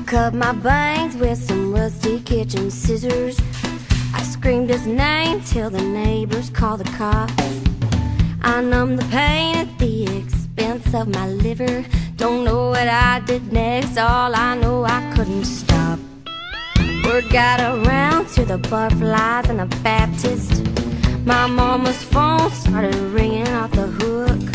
cut my bangs with some rusty kitchen scissors. I screamed his name till the neighbors called the cops. I numbed the pain at the expense of my liver. Don't know what I did next, all I know I couldn't stop. Word got around to the butterflies and the Baptist. My mama's phone started ringing off the hook.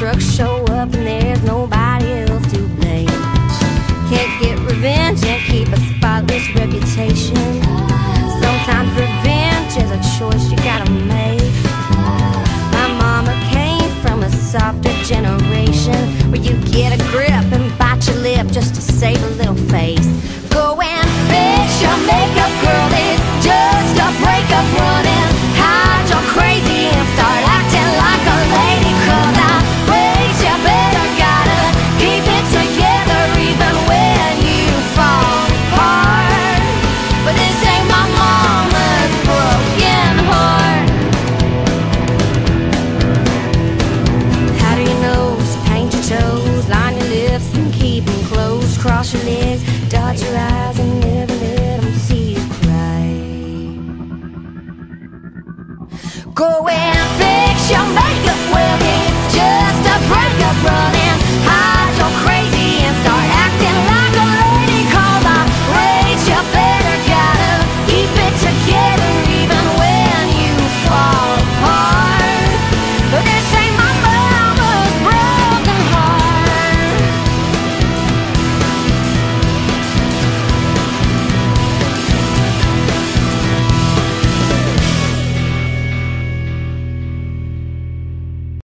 Trucks show up and there's nobody else to blame. Can't get revenge and keep a spotless reputation. Sometimes revenge is a choice you gotta make. My mama came from a softer generation where you get a grip and bite your lip just to save a Go and fix your makeup.